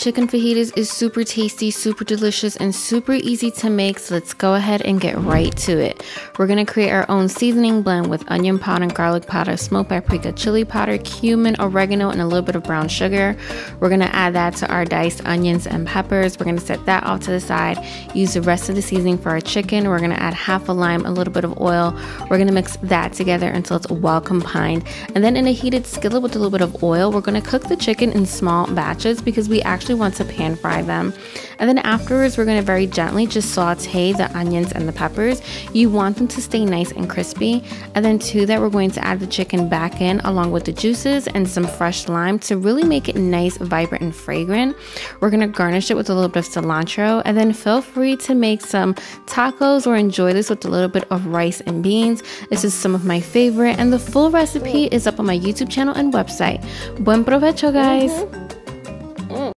Chicken fajitas is super tasty, super delicious, and super easy to make, so let's go ahead and get right to it. We're gonna create our own seasoning blend with onion powder, garlic powder, smoked paprika, chili powder, cumin, oregano, and a little bit of brown sugar. We're gonna add that to our diced onions and peppers. We're gonna set that off to the side. Use the rest of the seasoning for our chicken. We're gonna add half a lime, a little bit of oil. We're gonna mix that together until it's well combined. And then in a heated skillet with a little bit of oil, we're gonna cook the chicken in small batches because we actually want to pan fry them. And then afterwards, we're gonna very gently just saute the onions and the peppers. You want them to stay nice and crispy. And then to that, we're going to add the chicken back in along with the juices and some fresh lime to really make it nice, vibrant, and fragrant. We're gonna garnish it with a little bit of cilantro and then feel free to make some tacos or enjoy this with a little bit of rice and beans. This is some of my favorite and the full recipe is up on my YouTube channel and website. Buen provecho, guys! Mm-hmm.